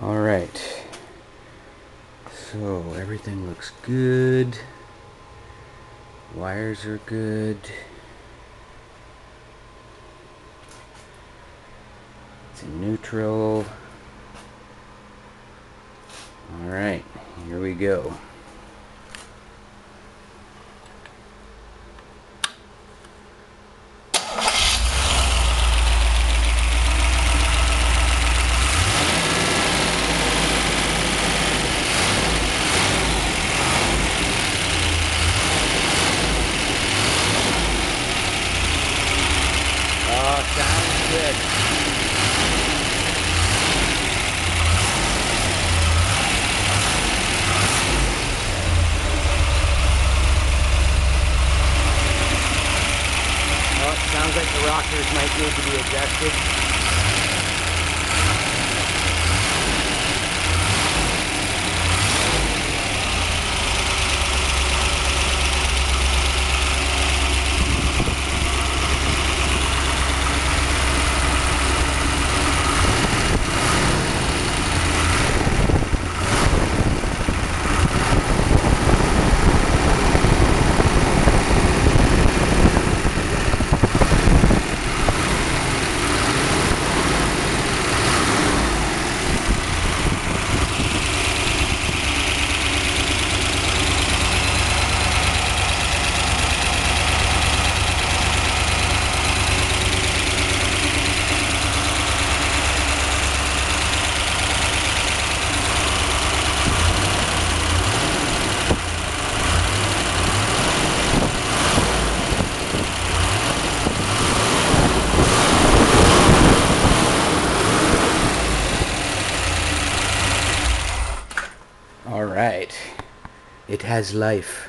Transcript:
All right. So everything looks good. Wires are good. It's in neutral. All right, here we go. The rockers might need to be adjusted. All right. It has life.